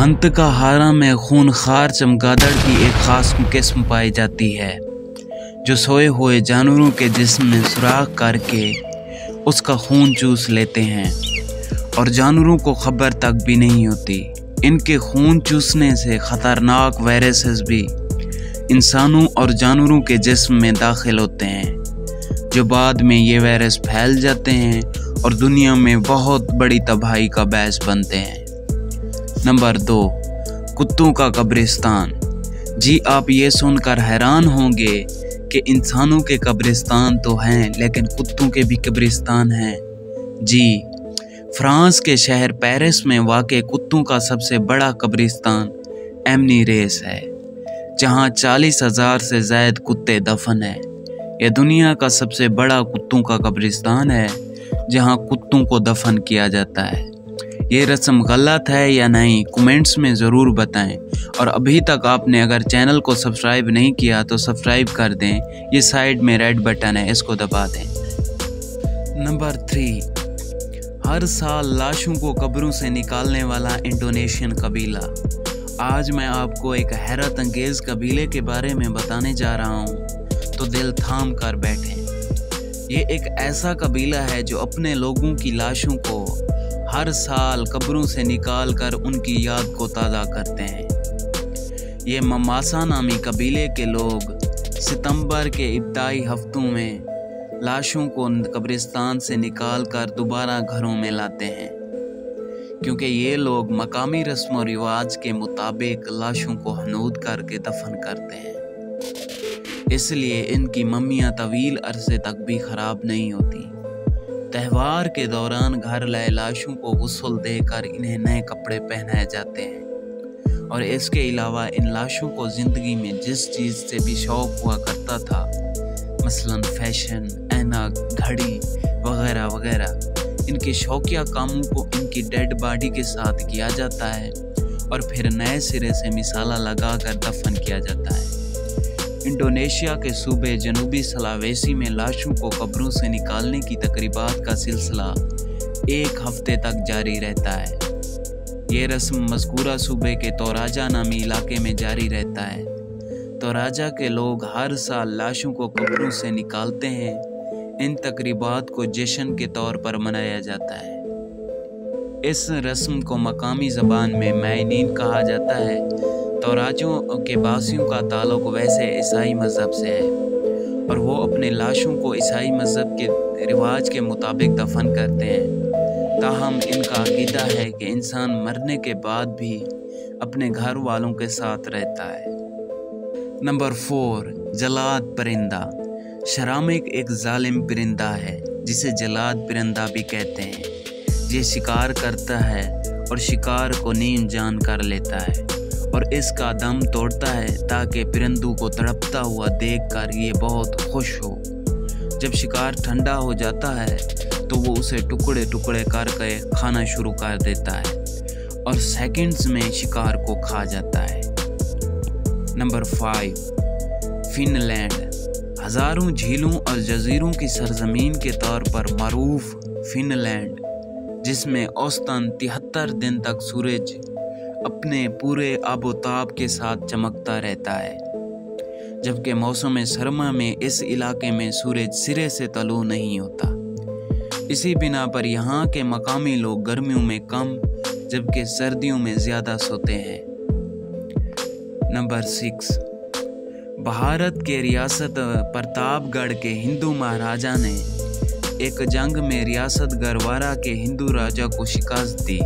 मंतका हारा में खून खार चमगादड़ की एक ख़ास किस्म पाई जाती है, जो सोए हुए जानवरों के जिस्म में सुराख करके उसका खून चूस लेते हैं, और जानवरों को खबर तक भी नहीं होती। इनके खून चूसने से ख़तरनाक वायरसेस भी इंसानों और जानवरों के जिस्म में दाखिल होते हैं, जो बाद में ये वायरस फैल जाते हैं और दुनिया में बहुत बड़ी तबाही का बैस बनते हैं। नंबर दो, कुत्तों का कब्रिस्तान। जी, आप ये सुनकर हैरान होंगे कि इंसानों के कब्रिस्तान तो हैं, लेकिन कुत्तों के भी कब्रिस्तान हैं। जी, फ्रांस के शहर पेरिस में वाक़ कुत्तों का सबसे बड़ा कब्रिस्तान एमनी रेस है, जहाँ चालीस हज़ार से जायद कुत्ते दफन हैं। यह दुनिया का सबसे बड़ा कुत्तों का कब्रिस्तान है, जहाँ कुत्तों को दफन किया जाता है। ये रस्म गलत है या नहीं, कमेंट्स में ज़रूर बताएँ। और अभी तक आपने अगर चैनल को सब्सक्राइब नहीं किया तो सब्सक्राइब कर दें। ये साइड में रेड बटन है, इसको दबा दें। नंबर थ्री, हर साल लाशों को कब्रों से निकालने वाला इंडोनेशियन कबीला। आज मैं आपको एक हैरत अंगेज कबीले के बारे में बताने जा रहा हूँ तो दिल थाम कर बैठें। ये एक ऐसा कबीला है जो अपने लोगों की लाशों को हर साल कब्रों से निकाल कर उनकी याद को ताज़ा करते हैं। ये ममासा नामी कबीले के लोग सितंबर के इब्तदाई हफ्तों में लाशों को कब्रिस्तान से निकाल कर दोबारा घरों में लाते हैं। क्योंकि ये लोग मकामी रस्म व रिवाज के मुताबिक लाशों को हनूद करके दफन करते हैं। इसलिए इनकी मम्मियाँ तवील अरसे तक भी ख़राब नहीं होती। त्यौहार के दौरान घर लाए लाशों को गसल देकर इन्हें नए कपड़े पहनाए जाते हैं। और इसके अलावा इन लाशों को ज़िंदगी में जिस चीज़ से भी शौक हुआ करता था, मसलन फ़ैशन, ऐनक, घड़ी वगैरह वगैरह, इनके शौकिया कामों को इनकी डेड बॉडी के साथ किया जाता है और फिर नए सिरे से मिसाला लगा कर दफन किया जाता है। इंडोनेशिया के सूबे जनूबी सलावेसी में लाशों को कब्रों से निकालने की तकरीबात का सिलसिला एक हफ़्ते तक जारी रहता है। ये रस्म मजकूरा सूबे के तोराजा नामी इलाके में जारी रहता है। तोराजा के लोग हर साल लाशों को कब्रों से निकालते हैं। इन तकरीबात को जश्न के तौर पर मनाया जाता है। इस रस्म को मकामी ज़बान में मैनिन कहा जाता है। तो राज्यों के बासियों का ताल्लुक वैसे ईसाई मज़हब से है और वो अपने लाशों को ईसाई मज़हब के रिवाज के मुताबिक दफन करते हैं। ताहम इनका अकीदा है कि इंसान मरने के बाद भी अपने घर वालों के साथ रहता है। नंबर फोर, जलाद परिंदा। शरामिक एक जालिम परिंदा है, जिसे जलाद परिंदा भी कहते हैं। ये शिकार करता है और शिकार को नींद जान कर लेता है। और इसका दम तोड़ता है ताकि परिंदों को तड़पता हुआ देखकर ये बहुत खुश हो। जब शिकार ठंडा हो जाता है तो वो उसे टुकड़े टुकड़े करके खाना शुरू कर देता है और सेकंड्स में शिकार को खा जाता है। नंबर फाइव फिनलैंड हज़ारों झीलों और जजीरों की सरजमीन के तौर पर मरूफ फिनलैंड जिसमें औसतन तिहत्तर दिन तक सूरज अपने पूरे आबोताब के साथ चमकता रहता है। जबकि मौसम सरमा में इस इलाके में सूरज सिरे से तलु नहीं होता। इसी बिना पर यहाँ के मकामी लोग गर्मियों में कम, जबकि सर्दियों में ज़्यादा सोते हैं। Number six. भारत के रियासत प्रतापगढ़ के हिंदू महाराजा ने एक जंग में रियासत गरवारा के हिंदू राजा को शिकस्त दी।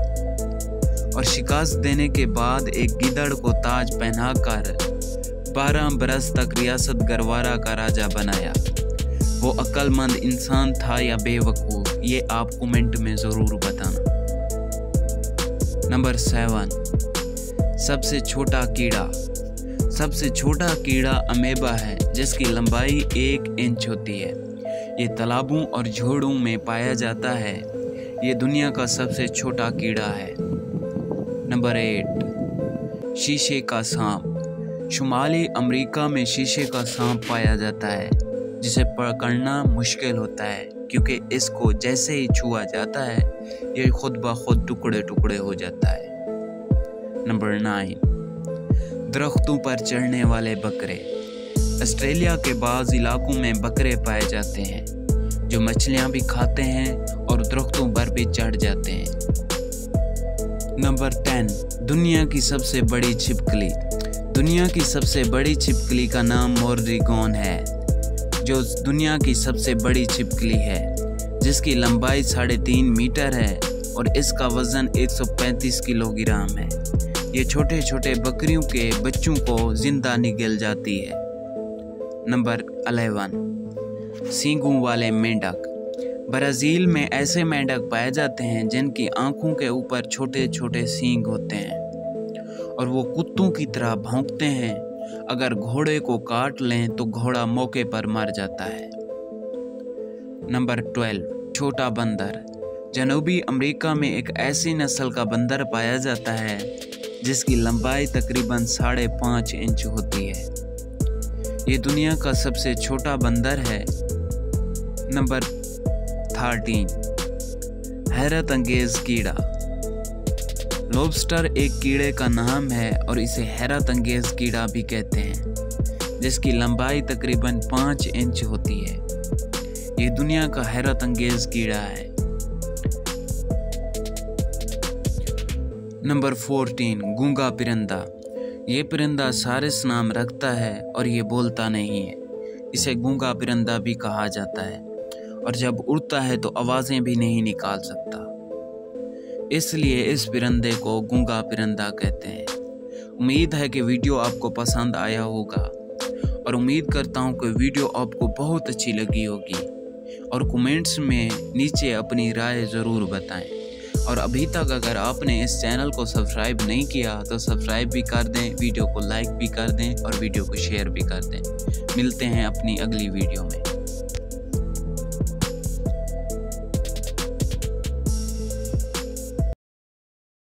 और शिकस्त देने के बाद एक गिदड़ को ताज पहनाकर बारह बरस तक रियासत गरवारा का राजा बनाया। वो अक्लमंद इंसान था या बेवकूफ़, ये आप कमेंट में ज़रूर बताना। नंबर सेवन, सबसे छोटा कीड़ा। सबसे छोटा कीड़ा अमेबा है, जिसकी लंबाई एक इंच होती है। ये तालाबों और झोड़ों में पाया जाता है। ये दुनिया का सबसे छोटा कीड़ा है। नंबर एट, शीशे का सांप। शुमाली अमेरिका में शीशे का सांप पाया जाता है, जिसे पकड़ना मुश्किल होता है, क्योंकि इसको जैसे ही छुआ जाता है, ये खुद ब खुद टुकड़े टुकड़े हो जाता है। नंबर नाइन, दरख्तों पर चढ़ने वाले बकरे। ऑस्ट्रेलिया के बाज़ इलाकों में बकरे पाए जाते हैं, जो मछलियाँ भी खाते हैं और दरख्तों पर भी चढ़ जाते हैं। नंबर टेन, दुनिया की सबसे बड़ी छिपकली। दुनिया की सबसे बड़ी छिपकली का नाम मोररीगोन है? जो दुनिया की सबसे बड़ी छिपकली है, जिसकी लंबाई साढ़े तीन मीटर है और इसका वज़न 135 किलोग्राम है। ये छोटे छोटे बकरियों के बच्चों को ज़िंदा निगल जाती है। नंबर अलेवन सींगों वाले मेंढक। ब्राज़ील में ऐसे मेंढक पाए जाते हैं जिनकी आँखों के ऊपर छोटे छोटे सींग होते हैं और वो कुत्तों की तरह भौंकते हैं। अगर घोड़े को काट लें तो घोड़ा मौके पर मर जाता है। नंबर ट्वेल्व, छोटा बंदर। जनूबी अमेरिका में एक ऐसी नस्ल का बंदर पाया जाता है, जिसकी लंबाई तकरीबन साढ़े पाँच इंच होती है। ये दुनिया का सबसे छोटा बंदर है। नंबर थर्टीन हैरत अंगेज कीड़ा। लोबस्टर एक कीड़े का नाम है और इसे हैरत अंगेज कीड़ा भी कहते हैं, जिसकी लंबाई तकरीबन पाँच इंच होती है। ये दुनिया का हैरत अंगेज कीड़ा है। नंबर फोर्टीन गूँगा परिंदा। ये परिंदा सारिस नाम रखता है और ये बोलता नहीं है। इसे गूँगा परिंदा भी कहा जाता है। और जब उड़ता है तो आवाज़ें भी नहीं निकाल सकता। इसलिए इस परिंदे को गूँगा परिंदा कहते हैं। उम्मीद है कि वीडियो आपको पसंद आया होगा और उम्मीद करता हूँ कि वीडियो आपको बहुत अच्छी लगी होगी और कमेंट्स में नीचे अपनी राय ज़रूर बताएँ। और अभी तक अगर आपने इस चैनल को सब्सक्राइब नहीं किया तो सब्सक्राइब भी कर दें, वीडियो को लाइक भी कर दें और वीडियो को शेयर भी कर दें। मिलते हैं अपनी अगली वीडियो में।